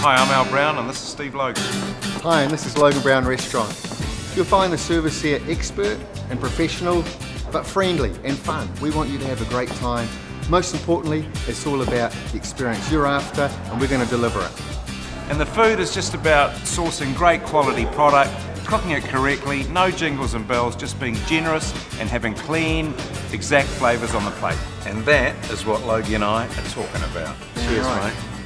Hi, I'm Al Brown and this is Steve Logan. Hi, and this is Logan Brown Restaurant. You'll find the service here expert and professional, but friendly and fun. We want you to have a great time. Most importantly, it's all about the experience you're after, and we're going to deliver it. And the food is just about sourcing great quality product, cooking it correctly, no jingles and bells, just being generous and having clean, exact flavours on the plate. And that is what Logie and I are talking about. Cheers, Right. mate.